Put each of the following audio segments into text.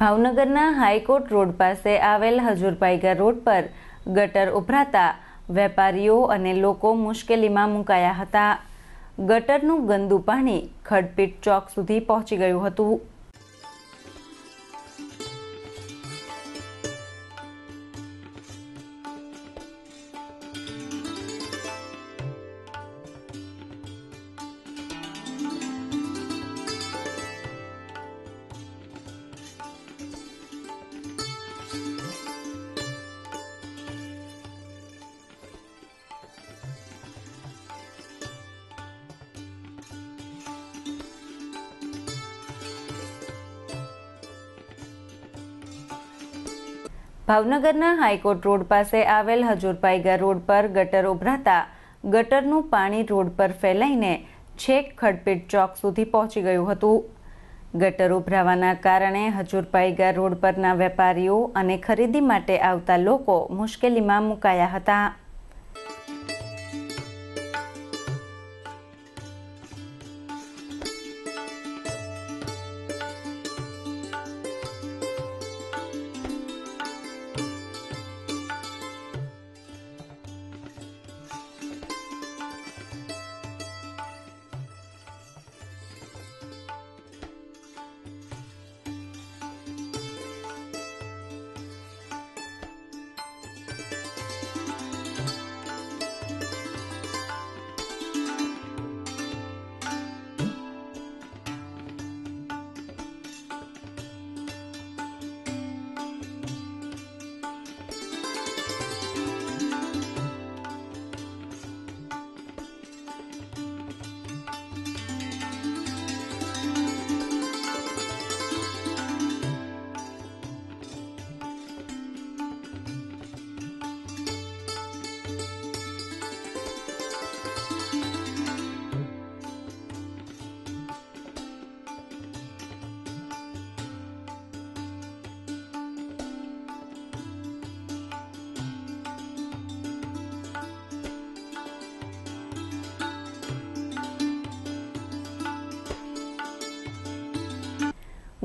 ભાવનગરના high court road પાસે આવેલ હજુરપાઈગા રોડ પર ગટર ઉભરાતા વેપારીઓ અને લોકો મુશ્કેલીમાં મુકાયા હતા. ગટરનું ગંદુ પાણી ખડપીટ ચોક સુધી પહોંચી ગયું હતું. ભાવનગરના હાઈકોર્ટ રોડ પાસે આવેલ હજુરપાઈગા રોડ પર ગટર ઉભરાતા ગટરનું પાણી રોડ પર ફેલાઈને છેક ખડપીટ ચોક સુધી પહોંચી ગયું હતું. ગટર ઉભરાવાના કારણે હજુરપાઈગા રોડ પરના વેપારીઓ અને ખરીદી માટે આવતા લોકો મુશ્કેલીમાં મુકાયા હતા.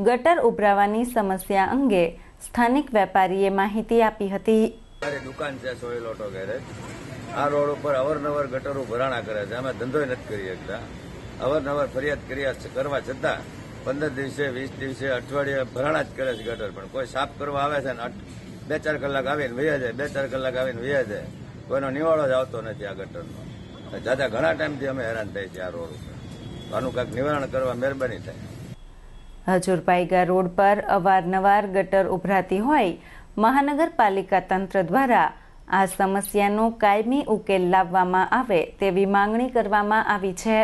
ગટર ઉભરાવાની સમસ્યા અંગે સ્થાનિક વેપારીએ માહિતી આપી હતી. દુકાન છે સોય લોટો ગેરેજ. આ રોડ ઉપર અવારનવાર ગટરો ભરાણા કરે છે. અમે ધંધો નથી કરી શકતા. અવારનવાર ફરિયાદ કર્યા કરવા છતાં પંદર દિવસે, વીસ દિવસે અઠવાડિયે ભરાણા જ કરે છે ગટર. પણ કોઈ સાફ કરવા આવે છે ને બે ચાર કલાક આવીને વૈયા જાય, બે ચાર કલાક આવીને વૈયા જાય. કોઈનો નિવાળો જ આવતો નથી આ ગટરનો. દાદા ઘણા ટાઈમથી અમે હેરાન થઈ છે આ રોડ ઉપર. આનું કાંઈક નિવારણ કરવા મહેરબાની થાય. હજુરપાઈગા રોડ પર અવારનવાર ગટર ઉભરાતી હોય, મહાનગરપાલિકા તંત્ર દ્વારા આ સમસ્યાનો કાયમી ઉકેલ લાવવામાં આવે તેવી માંગણી કરવામાં આવી છે.